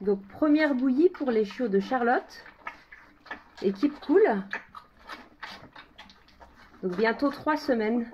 Donc première bouillie pour les chiots de Charlotte. Équipe cool. Donc bientôt trois semaines